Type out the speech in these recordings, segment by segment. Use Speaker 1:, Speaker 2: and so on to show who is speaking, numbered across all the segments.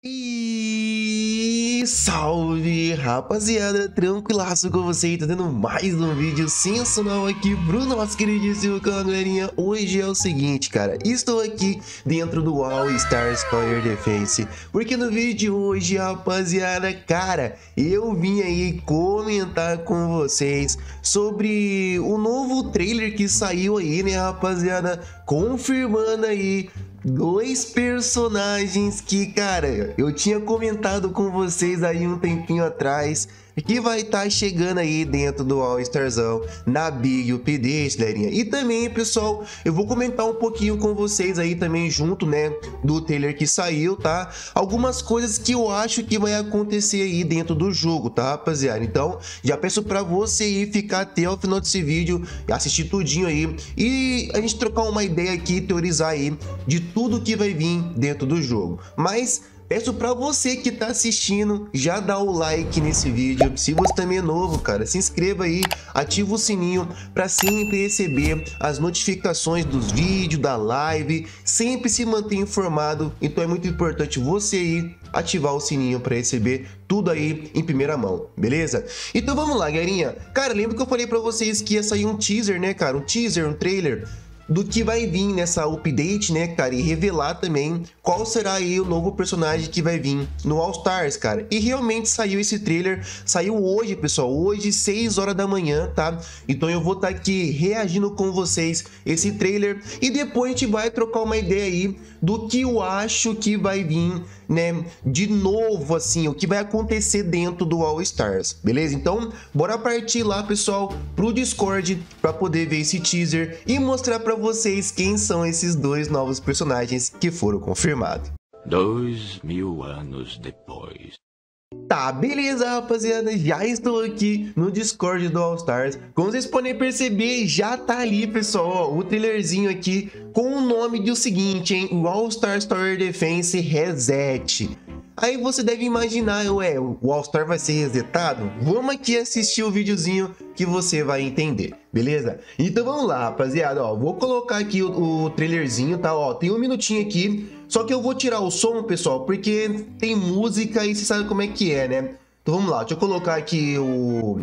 Speaker 1: E salve rapaziada, tranquilaço com vocês, trazendo mais um vídeo sensacional aqui pro nosso queridíssimo canal, galerinha. Hoje é o seguinte, cara, estou aqui dentro do All Stars Tower Defense, porque no vídeo de hoje, rapaziada, cara, eu vim aí comentar com vocês sobre o novo trailer que saiu aí, né, rapaziada, confirmando aí dois personagens que, cara, eu tinha comentado com vocês aí um tempinho atrás que vai estar tá chegando aí dentro do All Starzão na Big Update, galerinha. E também, pessoal, eu vou comentar um pouquinho com vocês aí também junto, né, do trailer que saiu, tá? Algumas coisas que eu acho que vai acontecer aí dentro do jogo, tá, rapaziada? Então, já peço pra você aí ficar até o final desse vídeo, assistir tudinho aí e a gente trocar uma ideia aqui, teorizar aí de tudo que vai vir dentro do jogo. Mas Peço para você que tá assistindo, já dá o like nesse vídeo. Se você também é novo, cara, se inscreva aí, ativa o sininho para sempre receber as notificações dos vídeos, da live, sempre se manter informado. Então é muito importante você aí ativar o sininho para receber tudo aí em primeira mão, beleza? Então vamos lá, galerinha. Cara, lembra que eu falei para vocês que ia sair um teaser, né, cara? Um teaser, um trailer do que vai vir nessa update, né, cara? E revelar também qual será aí o novo personagem que vai vir no All Stars, cara. E realmente saiu esse trailer, saiu hoje, pessoal, hoje, 6 horas da manhã, tá? Então eu vou estar tá aqui reagindo com vocês esse trailer e depois a gente vai trocar uma ideia aí do que eu acho que vai vir, né, de novo, assim, o que vai acontecer dentro do All Stars, beleza? Então, bora partir lá, pessoal, pro Discord para poder ver esse teaser e mostrar para vocês quem são esses dois novos personagens que foram confirmados.
Speaker 2: Dois mil anos depois.
Speaker 1: Tá, beleza, rapaziada, já estou aqui no Discord do All Stars. Como vocês podem perceber, já tá ali, pessoal, ó, o trailerzinho aqui com o nome de o seguinte, hein? O All Stars Tower Defense Reset. Aí você deve imaginar, ué, o All Star vai ser resetado? Vamos aqui assistir o videozinho que você vai entender, beleza? Então vamos lá, rapaziada, ó, vou colocar aqui o, o trailerzinho, tá? Ó, tem um minutinho aqui, só que eu vou tirar o som, pessoal, porque tem música e você sabe como é que é, né? Então vamos lá, deixa eu colocar aqui o...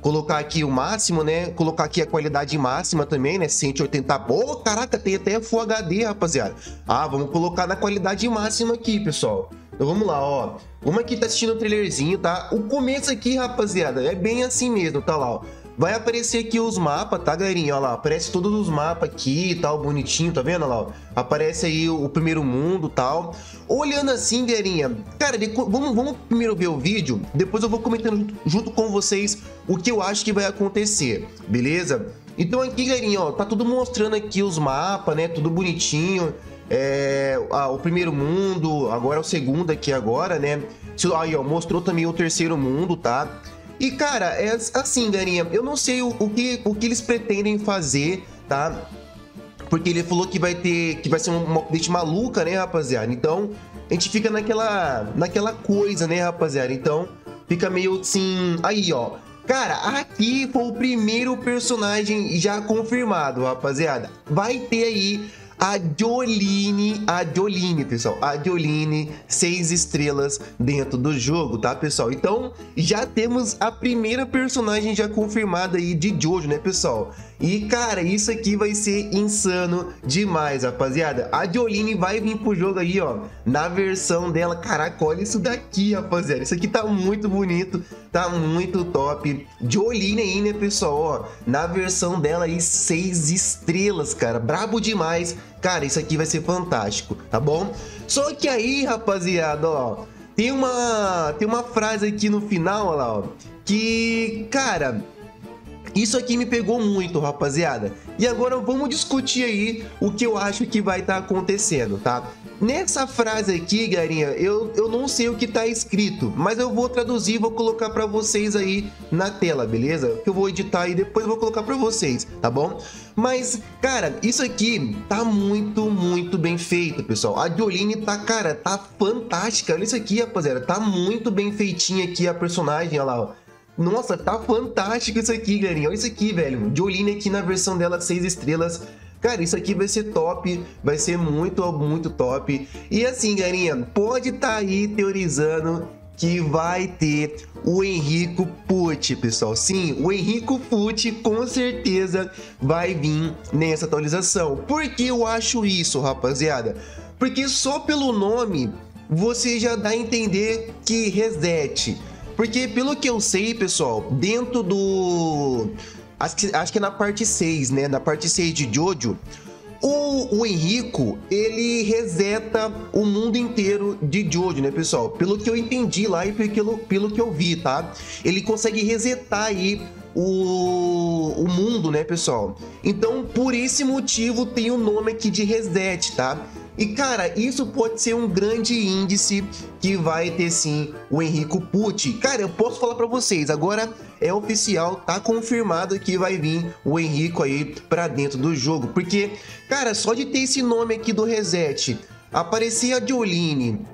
Speaker 1: Colocar aqui o máximo, né? Colocar aqui a qualidade máxima também, né? 180... Pô, oh, caraca, tem até Full HD, rapaziada. Ah, vamos colocar na qualidade máxima aqui, pessoal. Então vamos lá, ó. Uma aqui tá assistindo o trailerzinho, tá? O começo aqui, rapaziada, é bem assim mesmo, tá lá, ó. Vai aparecer aqui os mapas, tá, galerinha? Olha lá, aparece todos os mapas aqui e tal, bonitinho, tá vendo? Olha lá, ó. Aparece aí o, o primeiro mundo tal. Olhando assim, galerinha, cara, de, vamos, vamos primeiro ver o vídeo, depois eu vou comentando junto, junto com vocês o que eu acho que vai acontecer, beleza? Então aqui, galerinha, ó, tá tudo mostrando aqui os mapas, né? Tudo bonitinho é, o primeiro mundo, agora é o segundo aqui agora, né? Aí, ó, mostrou também o terceiro mundo, tá? E, cara, é assim, garinha, eu não sei o, o, que, o que eles pretendem fazer, tá? Porque ele falou que vai ter, que vai ser uma update maluca, né, rapaziada? Então, a gente fica naquela, naquela coisa, né, rapaziada? Então, fica meio assim, aí, ó. Cara, aqui foi o primeiro personagem já confirmado, rapaziada. Vai ter aí a Jolene, a Jolene, pessoal, a Jolene, seis estrelas dentro do jogo, tá, pessoal? Então, já temos a primeira personagem já confirmada aí de Jojo, né, pessoal? E, cara, isso aqui vai ser insano demais, rapaziada. A Jolene vai vir pro jogo aí, ó, na versão dela. Caraca, olha isso daqui, rapaziada. Isso aqui tá muito bonito, tá muito top. Jolene aí, né, pessoal, ó, na versão dela aí, seis estrelas, cara. Brabo demais. Cara, isso aqui vai ser fantástico, tá bom? Só que aí, rapaziada, ó, tem uma, tem uma frase aqui no final, ó lá, ó, que, cara isso aqui me pegou muito, rapaziada. E agora vamos discutir aí o que eu acho que vai estar tá acontecendo, tá? Nessa frase aqui, galerinha, eu, eu não sei o que tá escrito, mas eu vou traduzir e vou colocar para vocês aí na tela, beleza? Que eu vou editar e depois vou colocar para vocês, tá bom? Mas, cara, isso aqui tá muito, muito bem feito, pessoal. A Jolene tá, cara, tá fantástica. Olha isso aqui, rapaziada. Tá muito bem feitinha aqui a personagem, olha lá, ó. Nossa, tá fantástico isso aqui, galerinha. Olha isso aqui, velho. Jolene aqui na versão dela 6 estrelas. Cara, isso aqui vai ser top, vai ser muito, muito top. E assim, galerinha, pode estar tá aí teorizando que vai ter o Henrico Pucci, pessoal. Sim, o Henrico Pucci com certeza vai vir nessa atualização. Por que eu acho isso, rapaziada? Porque só pelo nome você já dá a entender que reset. Porque pelo que eu sei, pessoal, dentro do acho que, acho que é na parte 6, né? Na parte 6 de Jojo, o, o Henrico, ele reseta o mundo inteiro de Jojo, né, pessoal? Pelo que eu entendi lá e pelo, pelo que eu vi, tá? Ele consegue resetar aí o, o mundo, né, pessoal? Então, por esse motivo, tem o nome aqui de reset, tá? E cara, isso pode ser um grande índice que vai ter sim o Henrico Pucci. Cara, eu posso falar para vocês, agora é oficial, tá confirmado que vai vir o Henrico aí para dentro do jogo, porque cara, só de ter esse nome aqui do Reset, aparecer a Jolene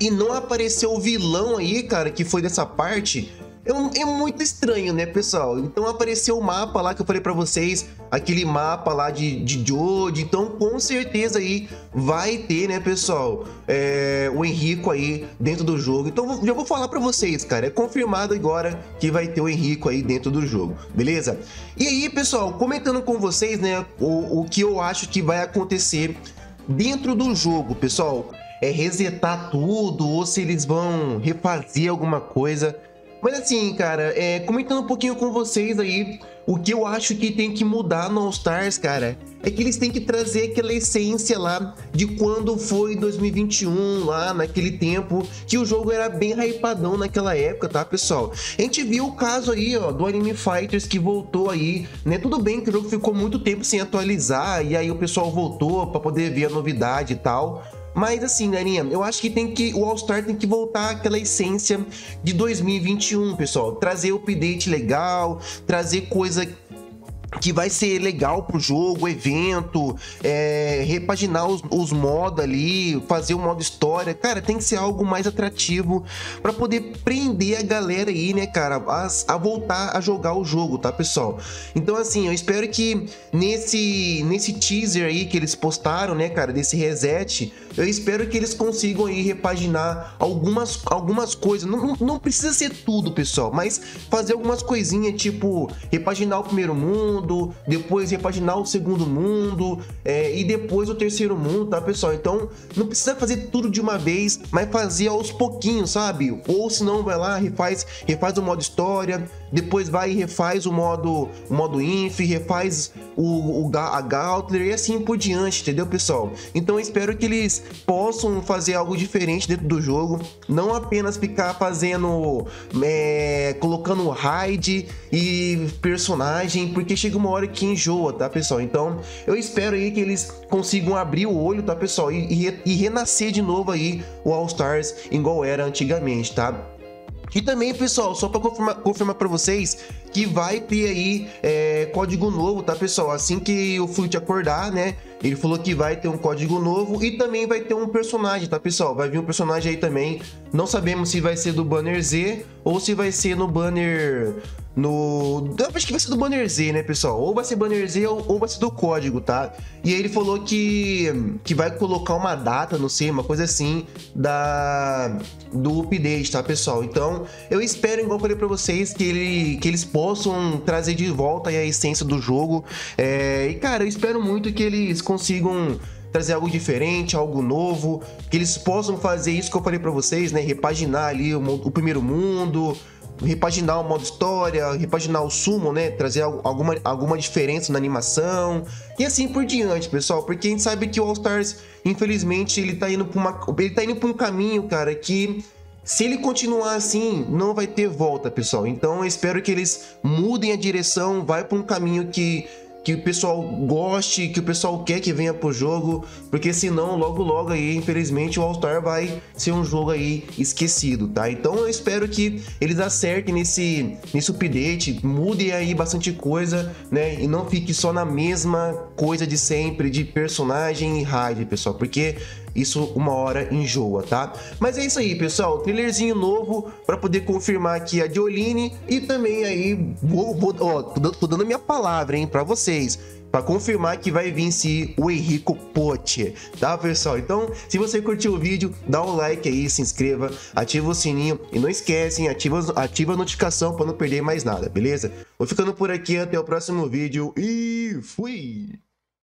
Speaker 1: e não apareceu o vilão aí, cara, que foi dessa parte, é, é, muito estranho, né, pessoal? Então apareceu o mapa lá que eu falei para vocês, aquele mapa lá de, de Jode. Então, com certeza aí vai ter, né, pessoal, é, o Henrico aí dentro do jogo. Então, já vou falar para vocês, cara. É confirmado agora que vai ter o Henrico aí dentro do jogo, beleza? E aí, pessoal, comentando com vocês, né, o, o que eu acho que vai acontecer dentro do jogo, pessoal. É resetar tudo ou se eles vão refazer alguma coisa mas assim, cara, é, comentando um pouquinho com vocês aí, o que eu acho que tem que mudar no All Stars, cara, é que eles têm que trazer aquela essência lá de quando foi 2021, lá naquele tempo, que o jogo era bem hypadão naquela época, tá, pessoal? A gente viu o caso aí, ó, do Anime Fighters que voltou aí, né? Tudo bem que o jogo ficou muito tempo sem atualizar, e aí o pessoal voltou para poder ver a novidade e tal. Mas assim, galerinha, eu acho que tem que o All Star tem que voltar àquela essência de 2021, pessoal. Trazer update legal, trazer coisa que vai ser legal pro jogo, evento, é, repaginar os, os modos ali, fazer o modo história. Cara, tem que ser algo mais atrativo para poder prender a galera aí, né, cara, a, a, voltar a jogar o jogo, tá, pessoal? Então, assim, eu espero que nesse, nesse teaser aí que eles postaram, né, cara, desse reset, eu espero que eles consigam aí repaginar algumas, algumas coisas. Não, não precisa ser tudo, pessoal, mas fazer algumas coisinhas, tipo, repaginar o primeiro mundo depois repaginar o segundo mundo é, e depois o terceiro mundo, tá, pessoal? Então não precisa fazer tudo de uma vez, mas fazer aos pouquinhos, sabe? Ou se não, vai lá, refaz, refaz o modo história, depois vai e refaz o modo, o modo inf, refaz o, o a Gautler e assim por diante, entendeu, pessoal? Então eu espero que eles possam fazer algo diferente dentro do jogo, não apenas ficar fazendo, é, colocando raid e personagem, porque chega uma hora que enjoa, tá, pessoal? Então eu espero aí que eles consigam abrir o olho, tá, pessoal? E, e, e renascer de novo aí o All Stars igual era antigamente, tá? E também, pessoal, só para confirmar, confirmar para vocês que vai ter aí é, código novo, tá, pessoal? Assim que o Fruit acordar, né? Ele falou que vai ter um código novo e também vai ter um personagem, tá, pessoal? Vai vir um personagem aí também. Não sabemos se vai ser do banner Z ou se vai ser no banner no. Eu acho que vai ser do banner Z, né, pessoal? Ou vai ser banner Z ou, ou vai ser do código, tá? E aí ele falou que, que vai colocar uma data, não sei, uma coisa assim, da do update, tá, pessoal? Então, eu espero, igual eu falei pra vocês, que, ele, que eles possam trazer de volta a essência do jogo. É, e, cara, eu espero muito que eles consigam trazer algo diferente, algo novo, que eles possam fazer isso que eu falei para vocês, né? Repaginar ali o, o primeiro mundo, repaginar o modo história, repaginar o sumo, né? Trazer alguma, alguma diferença na animação e assim por diante, pessoal. Porque a gente sabe que o All Stars, infelizmente, ele tá indo pra, uma, ele tá indo pra um caminho, cara, que se ele continuar assim, não vai ter volta, pessoal. Então eu espero que eles mudem a direção, vai para um caminho que que o pessoal goste, que o pessoal quer que venha pro jogo, porque senão logo logo aí, infelizmente, o All-Star vai ser um jogo aí esquecido, tá? Então eu espero que eles acertem nesse, nesse update, mudem aí bastante coisa, né? E não fique só na mesma coisa de sempre, de personagem e raid, pessoal, porque isso uma hora enjoa, tá? Mas é isso aí, pessoal. Trailerzinho novo para poder confirmar aqui a Jolene e também aí vou, vou ó, tô, dando minha palavra, hein, para vocês. para confirmar que vai vir sim o Henrico Pote, tá pessoal? Então, se você curtiu o vídeo, dá um like aí, se inscreva, ativa o sininho e não esquecem, ativa, ativa a notificação para não perder mais nada, beleza? Vou ficando por aqui, até o próximo vídeo e fui!